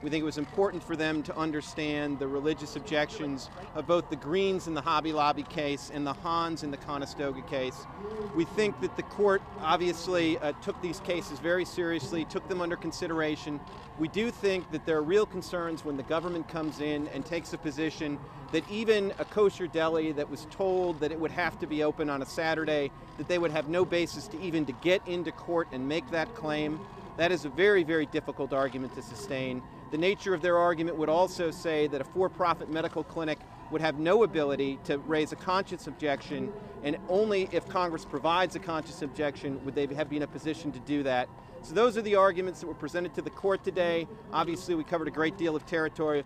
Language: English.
We think it was important for them to understand the religious objections of both the Greens in the Hobby Lobby case and the Hahns in the Conestoga case. We think that the court obviously uh, took these cases very seriously, took them under consideration. We do think that there are real concerns when the government comes in and takes a position that even a kosher deli that was told that it would have to be open on a Saturday, that they would have no basis to even to get into court and make that claim. That is a very, very difficult argument to sustain. The nature of their argument would also say that a for-profit medical clinic would have no ability to raise a conscience objection, and only if Congress provides a conscience objection would they have been in a position to do that. So those are the arguments that were presented to the court today. Obviously, we covered a great deal of territory.